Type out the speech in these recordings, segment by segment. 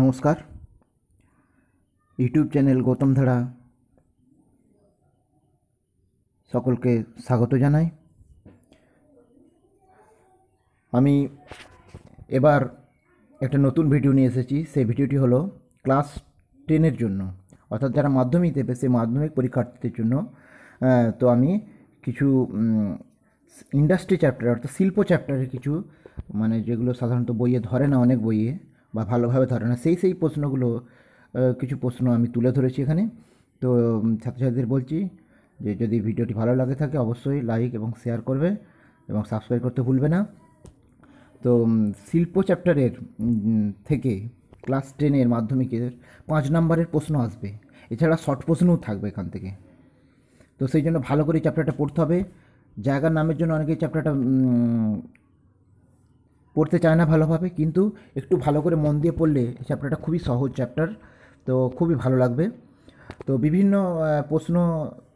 নমস্কার। YouTube channel Gautam ধারা সকলকে স্বাগত জানাই। আমি এবার একটা নতুন ভিডিও নিয়ে এসেছি, সেই ভিডিওটি হলো ক্লাস টেনের জন্য। অর্থাৎ যারা মাধ্যমিক দেবে, সেই মাধ্যমিক পরীক্ষার্থীদের জন্য তো আমি কিছু ইন্ডাস্ট্রি চ্যাপ্টার অর্থাৎ শিল্প চ্যাপ্টারের কিছু মানে যেগুলো সাধারণত বইয়ে ধরে না অনেক বইয়ে বা ভালোভাবে ধরে না। সেই সেই প্রশ্নগুলো কিছু প্রশ্ন আমি তুলে ধরেছি এখানে। তো ছাত্রছাত্রীদের বলছি যে, যদি ভিডিওটি ভালো লাগে থাকে, অবশ্যই লাইক এবং শেয়ার করবে এবং সাবস্ক্রাইব করতে ভুলবে না। তো শিল্প চ্যাপ্টারের থেকে ক্লাস টেনের মাধ্যমিকের পাঁচ নম্বরের প্রশ্ন আসবে। এছাড়া শর্ট প্রশ্নও থাকবে এখান থেকে। তো সেই জন্য ভালো করে চ্যাপ্টারটা পড়তে হবে। জায়গার নামের জন্য অনেকে চ্যাপ্টারটা পড়তে চায় না ভালোভাবে, কিন্তু একটু ভালো করে মন দিয়ে পড়লে চ্যাপ্টারটা খুবই সহজ চ্যাপ্টার তো খুবই ভালো লাগবে। তো বিভিন্ন প্রশ্ন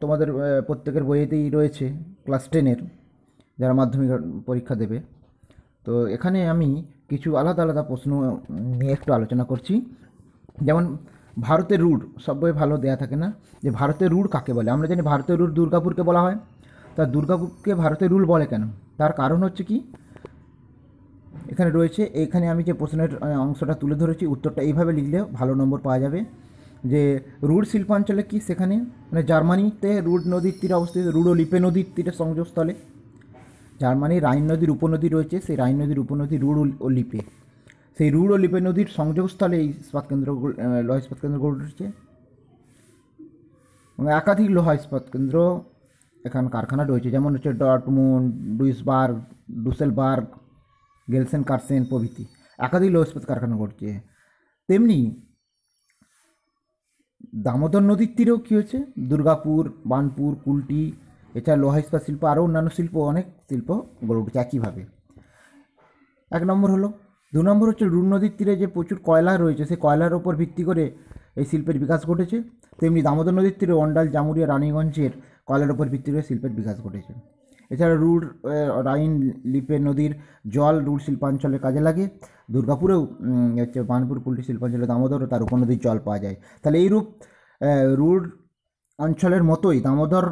তোমাদের প্রত্যেকের বইয়েতেই রয়েছে ক্লাস টেনের যারা মাধ্যমিক পরীক্ষা দেবে। তো এখানে আমি কিছু আলাদা আলাদা প্রশ্ন নিয়ে একটু আলোচনা করছি। যেমন ভারতের রুট সব বই ভালো দেয়া থাকে না, যে ভারতের রুট কাকে বলে? আমরা জানি ভারতের রুট দুর্গাপুরকে বলা হয়। তা দুর্গাপুরকে ভারতের রুল বলে কেন? তার কারণ হচ্ছে কি? এখানে রয়েছে। এখানে আমি যে প্রশ্নের অংশটা তুলে ধরেছি, উত্তরটা এইভাবে লিখলে ভালো নম্বর পাওয়া যাবে। যে রুড শিল্পাঞ্চলে কি সেখানে? মানে জার্মানিতে রুড নদীর তীরে অবস্থিত রুড ও লিপে নদীর তীরে সংযোগস্থলে। জার্মানির রাইন নদীর উপনদী রয়েছে, সেই রাইন নদীর উপনদী রুড ও লিপে সেই রুড ও লিপে নদীর সংযোগস্থলে এই ইস্পাত কেন্দ্র লোহা ইস্পাত কেন্দ্র গড়ে উঠেছে। একাধিক লোহা ইস্পাত কেন্দ্র এখানে কারখানা রয়েছে, যেমন হচ্ছে ডটমুন ডুইসবার্গ, ডুসেলবার্গ গেলসেন কার্সেন প্রভৃতি। একাধিক লোহা ইস্পাত কারখানা করছে। তেমনি দামোদর নদীর তীরেও কী হয়েছে? দুর্গাপুর, বানপুর, কুলটি, এছাড়া লোহা ইস্পাত শিল্প, আরও অন্যান্য শিল্প, অনেক শিল্প গড়ে উঠেছে একইভাবে। এক নম্বর হলো, দু নম্বর হচ্ছে রুন নদীর তীরে যে প্রচুর কয়লা রয়েছে, সেই কয়লার ওপর ভিত্তি করে এই শিল্পের বিকাশ ঘটেছে। তেমনি দামোদর নদীর তীরে অন্ডাল, জামুরিয়া, রানীগঞ্জের কয়লার ওপর ভিত্তি করে শিল্পের বিকাশ ঘটেছে। এছাড়া রুড রাইন লিপে নদীর জল রুড শিল্পাঞ্চলের কাজে লাগে। দুর্গাপুরেও হচ্ছে বানপুর কুলটি শিল্পাঞ্চলে দামোদর তার উপনদীর জল পাওয়া যায়। তাহলে এইরূপ রুড অঞ্চলের মতোই দামোদর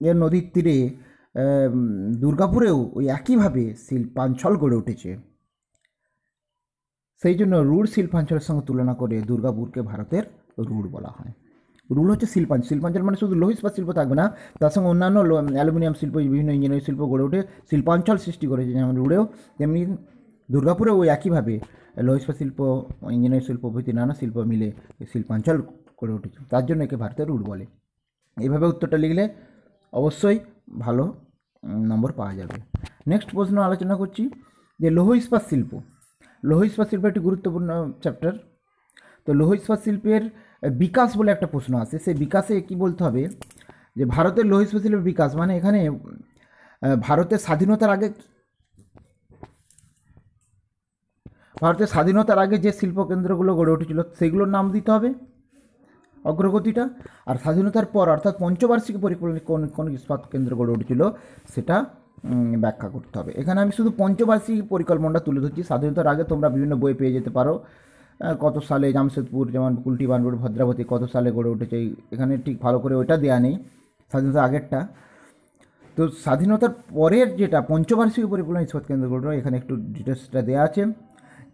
এর নদীর তীরে দুর্গাপুরেও ওই একইভাবে শিল্পাঞ্চল গড়ে উঠেছে। সেই জন্য রুড় শিল্পাঞ্চলের সঙ্গে তুলনা করে দুর্গাপুরকে ভারতের রুড় বলা হয়। রুল হচ্ছে শিল্পাঞ্চল শিল্পাঞ্চল মানে শুধু লোহ ইস্পাত শিল্প থাকবে না, তার সঙ্গে অন্যান্য অ্যালুমিনিয়াম শিল্প, বিভিন্ন ইঞ্জিনিয়ারিং শিল্প গড়ে উঠে শিল্পাঞ্চল সৃষ্টি করেছে যেমন রুড়েও, তেমনি দুর্গাপুরেও ওই একইভাবে লোহ শিল্প, ইঞ্জিনিয়ারিং শিল্প, প্রভৃতি নানা শিল্প মিলে শিল্পাঞ্চল গড়ে উঠেছে। তার জন্য একে ভারতের রুল বলে। এইভাবে উত্তরটা লিখলে অবশ্যই ভালো নম্বর পাওয়া যাবে। নেক্সট প্রশ্ন আলোচনা করছি, যে লৌহ ইস্পাত শিল্প। লৌহ ইস্পাত শিল্প একটি গুরুত্বপূর্ণ চ্যাপ্টার তো লৌহ ইস্পাত শিল্পের বিকাশ বলে একটা প্রশ্ন আছে। সেই বিকাশে কি বলতে হবে? যে ভারতের লৌহ ইস্পাত শিল্পের বিকাশ মানে এখানে ভারতের স্বাধীনতার আগে ভারতের স্বাধীনতার আগে যে শিল্প কেন্দ্রগুলো গড়ে উঠেছিল, সেগুলোর নাম দিতে হবে অগ্রগতিটা। আর স্বাধীনতার পর, অর্থাৎ পঞ্চবার্ষিকী পরিকল্পনা কোন কোন ইস্পাত কেন্দ্র গড়ে উঠেছিল, সেটা ব্যাখ্যা করতে হবে। এখানে আমি শুধু পঞ্চবার্ষিকী পরিকল্পনাটা তুলে ধরছি। স্বাধীনতার আগে তোমরা বিভিন্ন বই পেয়ে যেতে পারো। কত সালে জামশেদপুর, যেমন কুলটি বানপুর ভদ্রাবতী কত সালে গড়ে উঠেছে এখানে ঠিক ভালো করে ওইটা দেওয়া নেই, স্বাধীনতার আগেরটা। তো স্বাধীনতার পরের যেটা, পঞ্চবার্ষিকী পরিকল্পনা ইস্পাত কেন্দ্রগুলো, এখানে একটু ডিটেলসটা দেওয়া আছে।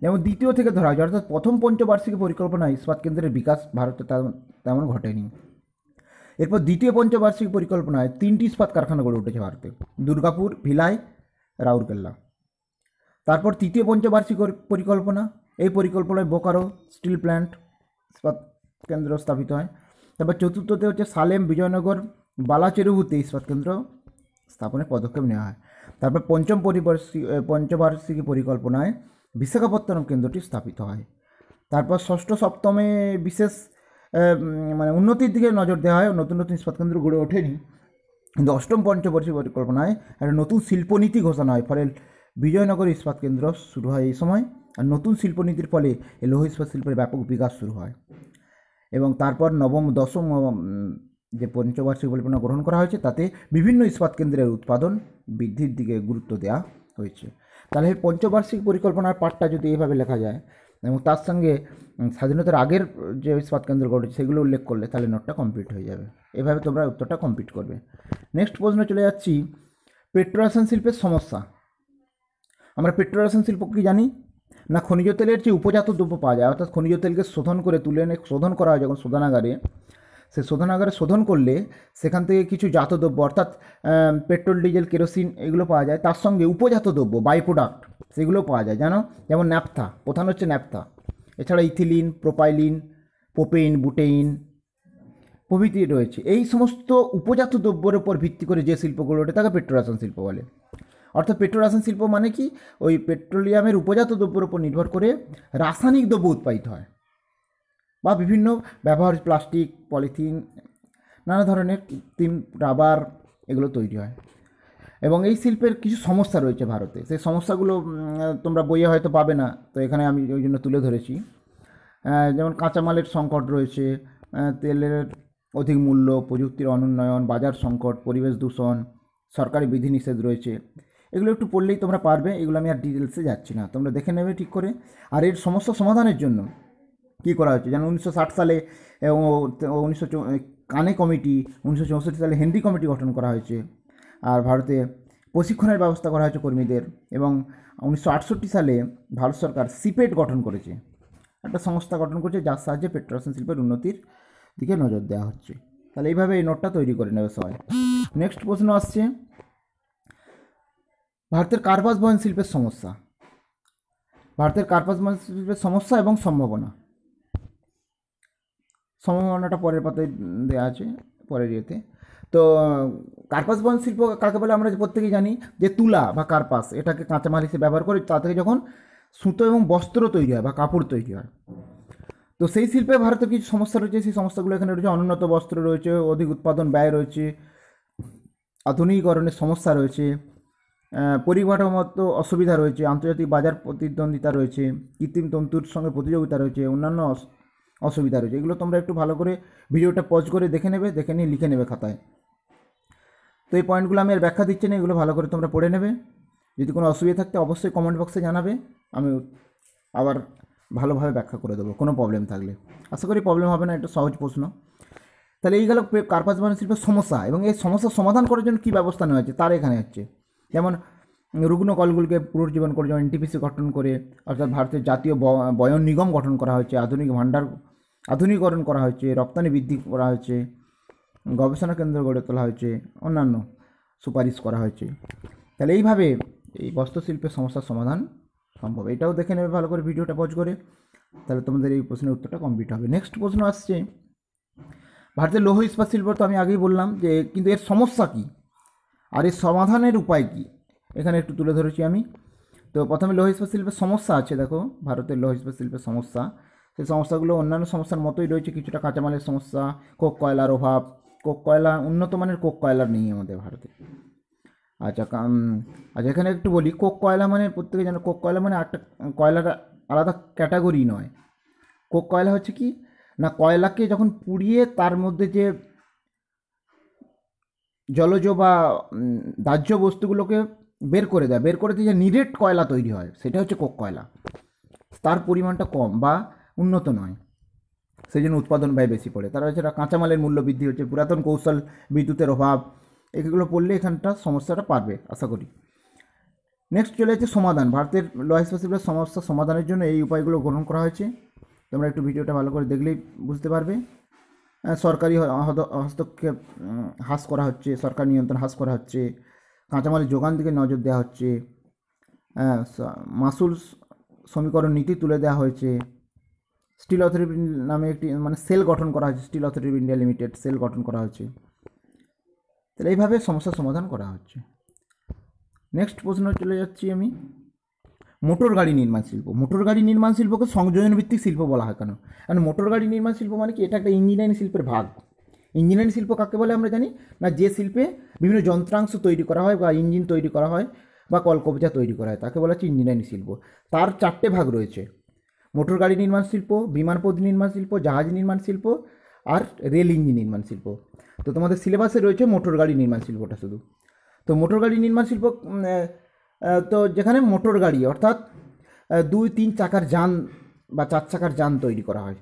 যেমন দ্বিতীয় থেকে ধরা হয়েছে অর্থাৎ প্রথম পঞ্চবার্ষিকী পরিকল্পনা ইস্পাত কেন্দ্রের বিকাশ ভারতে তেমন ঘটেনি। এরপর দ্বিতীয় পঞ্চবার্ষিক পরিকল্পনায় তিনটি ইস্পাত কারখানা গড়ে উঠেছে ভারতে, দুর্গাপুর, ভিলাই, রাউরকেল্লা। তারপর তৃতীয় পঞ্চবার্ষিক পরিকল্পনা এই পরিকল্পনায় বোকারো স্টিল প্ল্যান্ট ইস্পাত কেন্দ্র স্থাপিত হয়। তারপর চতুর্থতে হচ্ছে সালেম বিজয়নগর বালাচেরুহুতে ইস্পাত কেন্দ্র স্থাপনের পদক্ষেপ নেওয়া হয়। তারপর পঞ্চম পরিবার্ষিক পঞ্চবার্ষিকী পরিকল্পনায় বিশাখাপত্তনম কেন্দ্রটি স্থাপিত হয়। তারপর ষষ্ঠ সপ্তমে বিশেষ মানে উন্নতির দিকে নজর দেওয়া হয়। নতুন নতুন ইস্পাত কেন্দ্র গড়ে ওঠেনি। কিন্তু অষ্টম পঞ্চবর্ষী পরিকল্পনায় একটা নতুন শিল্পনীতি ঘোষণা হয়। ফলে বিজয়নগর ইস্পাত কেন্দ্র শুরু হয় এই সময়। নতুন শিল্পনীতির ফলে লৌহ ইস্পাত শিল্পের ব্যাপক বিকাশ শুরু হয়। এবং তারপর নবম, দশম যে পঞ্চবার্ষিক পরিকল্পনা গ্রহণ করা হয়েছে, তাতে বিভিন্ন ইস্পাত কেন্দ্রের উৎপাদন বৃদ্ধির দিকে গুরুত্ব দেওয়া হয়েছে। তাহলে পঞ্চবার্ষিক পরিকল্পনার পাঠটা যদি এভাবে লেখা যায়, এবং তার সঙ্গে স্বাধীনতার আগের যে ইস্পাত কেন্দ্র গড়েছে সেগুলো উল্লেখ করলে তাহলে নোটটা কমপ্লিট হয়ে যাবে। এভাবে তোমরা উত্তরটা কমপ্লিট করবে। নেক্সট প্রশ্ন চলে যাচ্ছি, পেট্রোরাসায়ন শিল্পের সমস্যা। আমরা পেট্রোরাসায়ন শিল্প কি জানি? না খনিজ তেলের যে উপজাত দ্রব্য পাওয়া যায়, অর্থাৎ খনিজ তেলকে শোধন করে তুলে এনে শোধন করা হয় যখন শোধনাগারে, সে শোধনাগারে শোধন করলে সেখান থেকে কিছু জাত দ্রব্য, অর্থাৎ পেট্রোল, ডিজেল, কেরোসিন এগুলো পাওয়া যায়। তার সঙ্গে উপজাত দ্রব্য বাই প্রোডাক্ট সেগুলো পাওয়া যায়। জানো যেমন ন্যাপথা, প্রধান হচ্ছে ন্যাপথা। এছাড়া ইথিলিন, প্রোপাইলিন পোপেইন বুটেইন প্রভৃতি রয়েছে। এই সমস্ত উপজাত দ্রব্যের উপর ভিত্তি করে যে শিল্পগুলো ওঠে তাকে পেট্রোরাসায়ন শিল্প বলে। অর্থাৎ পেট্রোরাসায়ন শিল্প মানে কি? ওই পেট্রোলিয়ামের উপজাত দ্রব্যের উপর নির্ভর করে রাসায়নিক দ্রব্য উৎপাদিত হয় বা বিভিন্ন ব্যবহার প্লাস্টিক, পলিথিন, নানা ধরনের কৃত্রিম রাবার এগুলো তৈরি হয়। এবং এই শিল্পের কিছু সমস্যা রয়েছে ভারতে। সেই সমস্যাগুলো তোমরা বইয়ে হয়তো পাবে না, তো এখানে আমি ওই জন্য তুলে ধরেছি। যেমন কাঁচামালের সংকট রয়েছে তেলের অধিক মূল্য, প্রযুক্তির অনুন্নয়ন, বাজার সংকট, পরিবেশ দূষণ, সরকারি বিধিনিষেধ রয়েছে। এগুলো একটু পড়লেই তোমরা পারবে, এগুলো আমি আর ডিটেলসে যাচ্ছি না। তোমরা দেখে নেবে ঠিক করে। আর এর সমস্যা সমাধানের জন্য কী করা হয়েছে যেন উনিশশো ষাট সালে উনিশশো কানে কমিটি, উনিশশো চৌষট্টি সালে হেনরি কমিটি গঠন করা হয়েছে। আর ভারতে প্রশিক্ষণের ব্যবস্থা করা হয়েছে কর্মীদের এবং উনিশশো আটষট্টি সালে ভারত সরকার সিপেট গঠন করেছে। একটা সংস্থা গঠন করেছে, যার সাহায্যে পেট্রোরাসায়ন শিল্পের উন্নতির দিকে নজর দেওয়া হচ্ছে। তাহলে এইভাবে এই নোটটা তৈরি করে নেবে সবাই। নেক্সট প্রশ্ন আসছে। ভারতের কার্পাস বয়ন শিল্পের সমস্যা। ভারতের কার্পাস বয়ন শিল্পের সমস্যা এবং সম্ভাবনা। সম্ভাবনাটা পরের পাতায় দেওয়া আছে, পরের ইয়েতে। তো, কার্পাস বয়ন শিল্প কাকে বলে আমরা প্রত্যেকেই জানি, যে তুলা বা কার্পাস, এটাকে কাঁচামাল হিসেবে ব্যবহার করে তা থেকে যখন সুতো এবং বস্ত্র তৈরি হয় বা কাপড় তৈরি হয়। তো সেই শিল্পে ভারতের কিছু সমস্যা রয়েছে, সেই সমস্যাগুলো এখানে রয়েছে। অনুন্নত বস্ত্র রয়েছে, অধিক উৎপাদন ব্যয় রয়েছে, আধুনিকীকরণের সমস্যা রয়েছে। পরিকাঠামোগত অসুবিধা রয়েছে, আন্তর্জাতিক বাজার প্রতিদ্বন্দ্বিতা রয়েছে, কৃত্রিম তন্তুর সঙ্গে প্রতিযোগিতা রয়েছে, অন্যান্য অসুবিধা রয়েছে। এগুলো তোমরা একটু ভালো করে ভিডিওটা পজ করে দেখে নেবে, দেখে নিয়ে লিখে নেবে খাতায়। তো এই পয়েন্টগুলো আমি আর ব্যাখ্যা দিচ্ছি না, এগুলো ভালো করে তোমরা পড়ে নেবে। যদি কোনো অসুবিধা থাকতে অবশ্যই কমেন্ট বক্সে জানাবে, আমি আবার ভালোভাবে ব্যাখ্যা করে দেবো, কোনো প্রবলেম থাকলে। আশা করি প্রবলেম হবে না, এটা সহজ প্রশ্ন। তাহলে এই গেল কার্পাস বানানো শিল্পের সমস্যা, এবং এই সমস্যার সমাধান করার জন্য কী ব্যবস্থা নেওয়া হচ্ছে তার এখানে হচ্ছে। যেমন রুগ্ন কলগুলিকে পুনর্জীবন করে, যেমন এনটিপিসি গঠন করে, অর্থাৎ ভারতের জাতীয় বয়ন নিগম গঠন করা হয়েছে, আধুনিক ভাণ্ডার, আধুনিকরণ করা হয়েছে, রপ্তানি বৃদ্ধি করা হয়েছে, গবেষণা কেন্দ্র গড়ে তোলা হয়েছে, অন্যান্য সুপারিশ করা হয়েছে। তাহলে এইভাবে এই বস্ত্রশিল্পের সমস্যার সমাধান সম্ভব। এটাও দেখে নেবে ভালো করে ভিডিওটা পজ করে। তাহলে তোমাদের এই প্রশ্নের উত্তরটা কমপ্লিট হবে। নেক্সট প্রশ্ন আসছে, ভারতের লৌহ ইস্পাত শিল্প তো আমি আগেই বললাম যে, কিন্তু এর সমস্যা কী? আর এর সমাধানের উপায় কী? এখানে একটু তুলে ধরেছি আমি। তো প্রথমে লৌহ ইস্পাত শিল্পের সমস্যা আছে, দেখো। ভারতের লৌহ ইস্পাত শিল্পের সমস্যা। সেই সমস্যাগুলো অন্যান্য সমস্যার মতোই রয়েছে, কিছুটা কাঁচামালের সমস্যা, কোক কয়লার অভাব। কোক কয়লা, উন্নত মানের কোক কয়লার নেই আমাদের ভারতে। আচ্ছা আচ্ছা এখানে একটু বলি, কোক কয়লা মানে প্রত্যেকে জানো, কোক কয়লা মানে একটা কয়লার আলাদা ক্যাটাগরি নয়। কোক কয়লা হচ্ছে কি? না, কয়লাকে যখন পুড়িয়ে তার মধ্যে যে জলজ বা দাহ্য বস্তুগুলোকে বের করে দেয়। বের করে দিয়ে যে নিরেট কয়লা তৈরি হয় সেটা হচ্ছে কোক কয়লা। তার পরিমাণটা কম বা উন্নত নয় সেই জন্য উৎপাদন ব্যয় বেশি পড়ে। তারা এছাড়া কাঁচামালের মূল্য বৃদ্ধি হচ্ছে, পুরাতন কৌশল, বিদ্যুতের অভাব, এগুলো পড়লে এখানটা সমস্যাটা পারবে, আশা করি। নেক্সট চলে যাচ্ছে সমাধান। ভারতের লয়েস পসিবলের সমস্যা সমাধানের জন্য এই উপায়গুলো গ্রহণ করা হয়েছে। তোমরা একটু ভিডিওটা ভালো করে দেখলেই বুঝতে পারবে। সরকারি হস্তক্ষেপ হ্রাস করা হচ্ছে সরকার নিয়ন্ত্রণ হ্রাস করা হচ্ছে কাঁচামালের যোগান দিকে নজর দেওয়া হচ্ছে আহ, মাসুল সমীকরণ নীতি তুলে দেওয়া হয়েছে স্টিল অথরিটি নামে একটি মানে সেল গঠন করা হয়েছে steel authority of India limited SAIL গঠন করা হয়েছে। তাহলে এইভাবে সমস্যার সমাধান করা হচ্ছে। নেক্সট প্রশ্ন চলে যাচ্ছি আমি। মোটর গাড়ি নির্মাণ শিল্প। মোটর গাড়ি নির্মাণ শিল্পকে সংযোজন ভিত্তিক শিল্প বলা হয় কেন? কারণ মোটর গাড়ি নির্মাণ শিল্প মানে কি? এটা একটা ইঞ্জিনিয়ারিং শিল্পের ভাগ। ইঞ্জিনিয়ারিং শিল্প কাকে বলে আমরা জানি? না, যে শিল্পে বিভিন্ন যন্ত্রাংশ তৈরি করা হয় বা ইঞ্জিন তৈরি করা হয় বা কলকবজা তৈরি করা হয়, তাকে বলা হচ্ছে ইঞ্জিনিয়ারিং শিল্প। তার চারটে ভাগ রয়েছে। মোটর গাড়ি নির্মাণ শিল্প বিমানপথ নির্মাণ শিল্প, জাহাজ নির্মাণ শিল্প আর রেল ইঞ্জিন নির্মাণ শিল্প। তো তোমাদের সিলেবাসে রয়েছে মোটর গাড়ি নির্মাণ শিল্পটা শুধু। তো মোটর গাড়ি নির্মাণ শিল্প তো যেখানে মোটর গাড়ি, অর্থাৎ দুই তিন চাকার যান বা চার চাকার যান তৈরি করা হয়।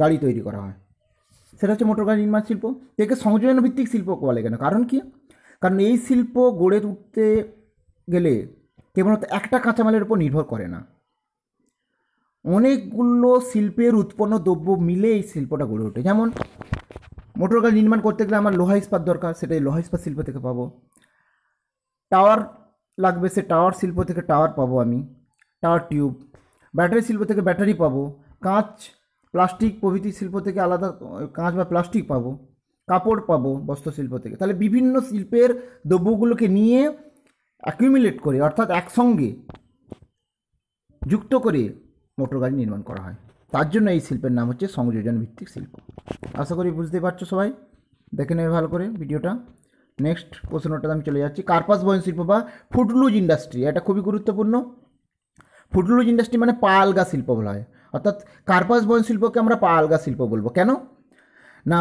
গাড়ি তৈরি করা হয়। সেটা হচ্ছে মোটর গাড়ি নির্মাণ শিল্প। একে সংযোজন ভিত্তিক শিল্প বলে কেন? কারণ কি? কারণ এই শিল্প গড়ে উঠতে গেলে কেবলমাত্র একটা কাঁচামালের উপর নির্ভর করে না। অনেকগুলো শিল্পের উৎপন্ন দ্রব্য মিলে এই শিল্পটা গড়ে ওঠে। যেমন, মোটর গাড়ি নির্মাণ করতে গেলে আমার লোহা ইস্পাত দরকার সেটা এই লোহা ইস্পাত শিল্প থেকে পাবো। টাওয়ার লাগবে, সে টাওয়ার শিল্প থেকে টাওয়ার পাবো আমি। টাওয়ার টিউব ব্যাটারি শিল্প থেকে ব্যাটারি পাবো। কাঁচ প্লাস্টিক প্রভৃতি শিল্প থেকে আলাদা, কাঁচ বা প্লাস্টিক পাবো। কাপড় পাবো বস্ত্র শিল্প থেকে। তাহলে বিভিন্ন শিল্পের দ্রব্যগুলোকে নিয়ে অ্যাকিউমিলেট করে, অর্থাৎ একসঙ্গে যুক্ত করে মোটর গাড়ি নির্মাণ করা হয়। তার জন্য এই শিল্পের নাম হচ্ছে সংযোজন ভিত্তিক শিল্প। আশা করি বুঝতে পারছ সবাই। দেখে নেবে ভালো করে ভিডিওটা। নেক্সট প্রশ্নটা আমি চলে যাচ্ছি। কার্পাস বয়ন শিল্প বা ফুডলুজ ইন্ডাস্ট্রি এটা খুবই গুরুত্বপূর্ণ। ফুডলুজ ইন্ডাস্ট্রি মানে পা আলগা শিল্প বলা হয়। অর্থাৎ কার্পাস বয়ন শিল্পকে আমরা পা আলগা শিল্প বলব। কেন? না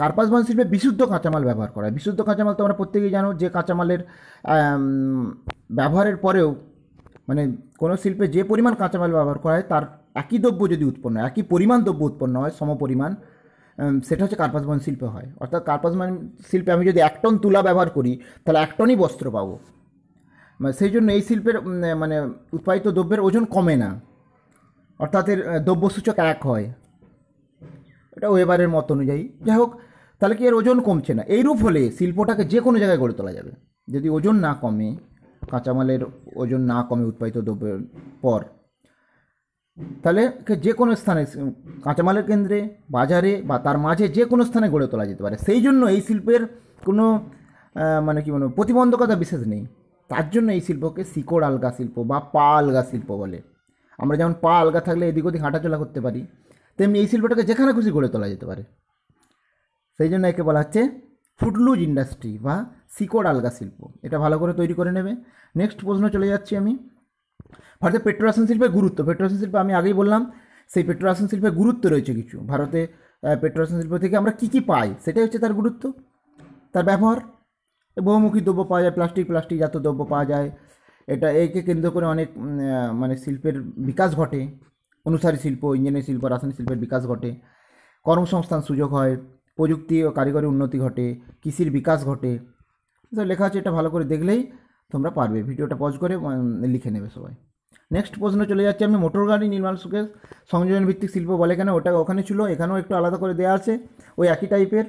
কার্পাস বয়ন শিল্পে বিশুদ্ধ কাঁচামাল ব্যবহার করা হয়। বিশুদ্ধ কাঁচামাল তো আমরা প্রত্যেকেই জানো যে কাঁচামালের ব্যবহারের পরেও মানে কোনো শিল্পে যে পরিমাণ কাঁচামাল ব্যবহার করা হয়, তার একই দ্রব্য যদি উৎপন্ন হয়, একই পরিমাণ দ্রব্য উৎপন্ন হয় সম পরিমাণ সেটা হচ্ছে কার্পাস বয়ন শিল্পে হয়। অর্থাৎ কার্পাস বয়ন শিল্পে আমি যদি এক টন তুলা ব্যবহার করি, তাহলে এক টনই বস্ত্র পাবো। মানে সেই জন্য এই শিল্পের মানে উৎপাদিত দ্রব্যের ওজন কমে না। অর্থাৎ এর দ্রব্যসূচক এক হয়। এটা ওয়েবারের মত অনুযায়ী। যাই হোক, তাহলে কি এর ওজন কমছে না? এইরূপ হলে শিল্পটাকে যে কোনো জায়গায় গড়ে তোলা যাবে। যদি ওজন না কমে, কাঁচামালের ওজন না কমে উৎপাদিত দ্রব্যের পর তাহলে যে কোনো স্থানে কাঁচামালের কেন্দ্রে, বাজারে বা তার মাঝে যে কোনো স্থানে গড়ে তোলা যেতে পারে। সেই জন্য এই শিল্পের কোনো মানে কি বলব, প্রতিবন্ধকতা বিশেষ নেই। তার জন্য এই শিল্পকে শিকড় আলগা শিল্প বা পা আলগা শিল্প বলে। আমরা যেমন পা আলগা থাকলে এদিক ওদিক হাঁটাচলা করতে পারি, তেমনি এই শিল্পটাকে যেখানে খুশি গড়ে তোলা যেতে পারে। সেই জন্য একে বলা হচ্ছে ফুটলুজ ইন্ডাস্ট্রি বা শিকড় আলগা শিল্প। এটা ভালো করে তৈরি করে নেবে। নেক্সট প্রশ্ন চলে যাচ্ছি আমি। ভারতে পেট্রোরাসায়ন শিল্পের গুরুত্ব। পেট্রোরাসায়ন শিল্পে আমি আগেই বললাম, সেই পেট্রোরাসায়ন শিল্পের গুরুত্ব রয়েছে কিছু। ভারতে পেট্রোরাসায়ন শিল্প থেকে আমরা কী কী পাই, সেটাই হচ্ছে তার গুরুত্ব, তার ব্যবহার। বহুমুখী দ্রব্য পাওয়া যায়, প্লাস্টিক প্লাস্টিক জাত দ্রব্য পাওয়া যায়। এটা একে কেন্দ্র করে অনেক মানে শিল্পের বিকাশ ঘটে। অনুসারী শিল্প, ইঞ্জিনিয়ারিং শিল্প, রাসায়নিক শিল্পের বিকাশ ঘটে। কর্মসংস্থান সুযোগ হয়, প্রযুক্তি ও কারিগরি উন্নতি ঘটে, কৃষির বিকাশ ঘটে। লেখা আছে, এটা ভালো করে দেখলেই তোমরা পারবে। ভিডিওটা পজ করে লিখে নেবে সবাই। নেক্সট প্রশ্ন চলে যাচ্ছে, আমি মোটর গাড়ি নির্মাণ সুখে সংযোজন ভিত্তিক শিল্প বলে কেন? ওটা ওখানে ছিল, এখানেও একটু আলাদা করে দেওয়া আছে, ওই একই টাইপের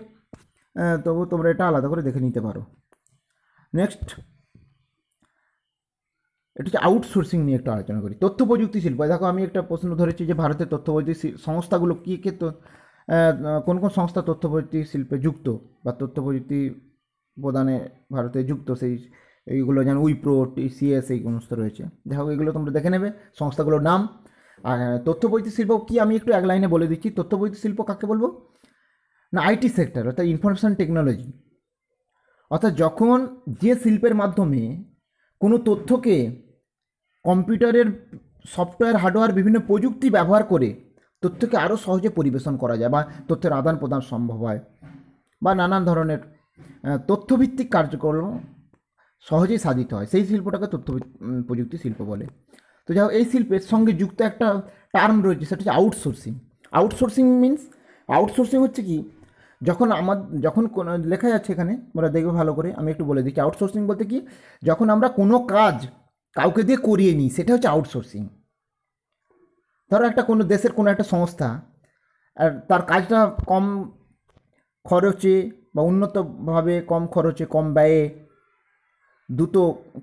তবু তোমরা এটা আলাদা করে দেখে নিতে পারো। নেক্সট এটা হচ্ছে আউটসোর্সিং নিয়ে একটু আলোচনা করি। তথ্য প্রযুক্তি শিল্প। দেখো, আমি একটা প্রশ্ন ধরেছি যে ভারতের তথ্য প্রযুক্তি সংস্থাগুলো কী, কে কোন কোন সংস্থা তথ্য প্রযুক্তি শিল্পে যুক্ত বা তথ্য প্রযুক্তি প্রদানে ভারতে যুক্ত সেই এইগুলো যেমন উইপ্রো টিসিএস এই সমস্ত রয়েছে। দেখো এগুলো তোমরা দেখে নেবে। সংস্থাগুলোর নাম। আর তথ্য প্রযুক্তি শিল্প কি আমি একটু এক লাইনে বলে দিচ্ছি। তথ্য প্রযুক্তি শিল্প কাকে বলব? না আইটি সেক্টর, অর্থাৎ ইনফরমেশন টেকনোলজি অর্থাৎ যখন যে শিল্পের মাধ্যমে কোনো তথ্যকে কম্পিউটারের সফটওয়্যার, হার্ডওয়্যার, বিভিন্ন প্রযুক্তি ব্যবহার করে তথ্যকে আরও সহজে পরিবেশন করা যায় বা তথ্যের আদান প্রদান সম্ভব হয় বা নানান ধরনের তথ্যভিত্তিক কার্যক্রম সহজেই সাধিত হয়। সেই শিল্পটাকে তথ্য প্রযুক্তি শিল্প বলে। তো যাই এই শিল্পের সঙ্গে যুক্ত একটা টার্ম রয়েছে, সেটা হচ্ছে আউটসোর্সিং আউটসোর্সিং মিন্স আউটসোর্সিং হচ্ছে কি, যখন আমার, যখন কোনো লেখা যাচ্ছে এখানে, ওরা দেখবে ভালো করে, আমি একটু বলে দিচ্ছি। আউটসোর্সিং বলতে কি, যখন আমরা কোনো কাজ কাউকে দিয়ে করিয়ে নিই, সেটা হচ্ছে আউটসোর্সিং ধরো একটা কোনো দেশের কোনো একটা সংস্থা, আর তার কাজটা কম খরচে বা উন্নতভাবে কম খরচে, কম ব্যয়ে দ্রুত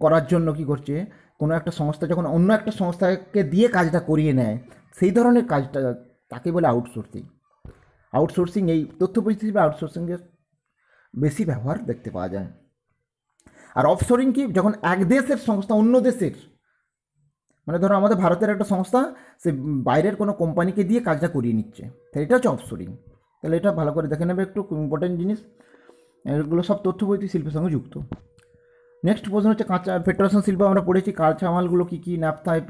করার জন্য কি করছে? কোনো একটা সংস্থা যখন অন্য একটা সংস্থাকে দিয়ে কাজটা করিয়ে নেয়, সেই ধরনের কাজটা তাকে বলে আউটসোর্সিং আউটসোর্সিং এই তথ্য প্রযুক্তি আউটসোর্সিংয়ের বেশি ব্যবহার দেখতে পাওয়া যায়। আর অফশোরিং কি? যখন এক দেশের সংস্থা অন্য দেশের মানে ধরো আমাদের ভারতের একটা সংস্থা, সে বাইরের কোনো কোম্পানিকে দিয়ে কাজটা করিয়ে নিচ্ছে, তাহলে এটা হচ্ছে অফশোরিং তাহলে এটা ভালো করে দেখে নেবে একটু ইম্পর্টেন্ট জিনিস। এগুলো সব তথ্য প্রযুক্তি শিল্পের সঙ্গে যুক্ত। নেক্সট প্রশ্ন হচ্ছে কাঁচা পেট্রোশন শিল্প আমরা পড়েছি, কাঁচা মালগুলো কী কী ন্যাপথায়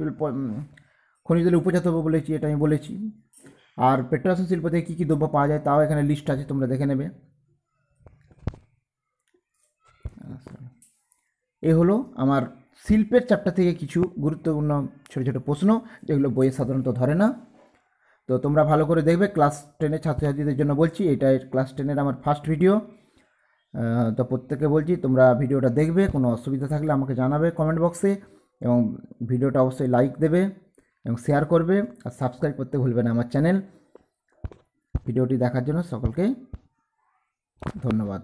খনিজ উপজাত হবে বলেছি, এটা আমি বলেছি। আর পেট্রোশন শিল্প থেকে কী কী দ্রব্য পাওয়া যায়, তাও এখানে লিস্ট আছে, তোমরা দেখে নেবে। এ হলো আমার শিল্পের চ্যাপ্টার থেকে কিছু গুরুত্বপূর্ণ ছোটো ছোটো প্রশ্ন, যেগুলো বইয়ে সাধারণত ধরে না। তো তোমরা ভালো করে দেখবে ক্লাস টেনের ছাত্রছাত্রীদের জন্য বলছি এটা ক্লাস টেনের আমার ফার্স্ট ভিডিও তো প্রত্যেকে বলছি, তোমরা ভিডিওটা দেখবে, কোনো অসুবিধা থাকলে আমাকে জানাবে কমেন্ট বক্সে এবং ভিডিওটা অবশ্যই লাইক দেবে এবং শেয়ার করবে, আর সাবস্ক্রাইব করতে ভুলবে না আমার চ্যানেল ভিডিওটি দেখার জন্য সকলকে ধন্যবাদ।